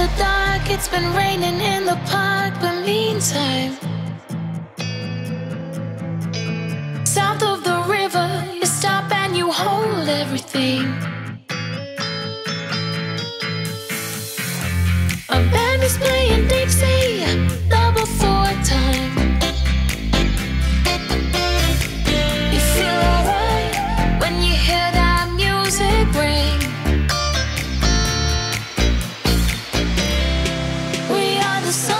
the dark, it's been raining in the park, but meantime the sun.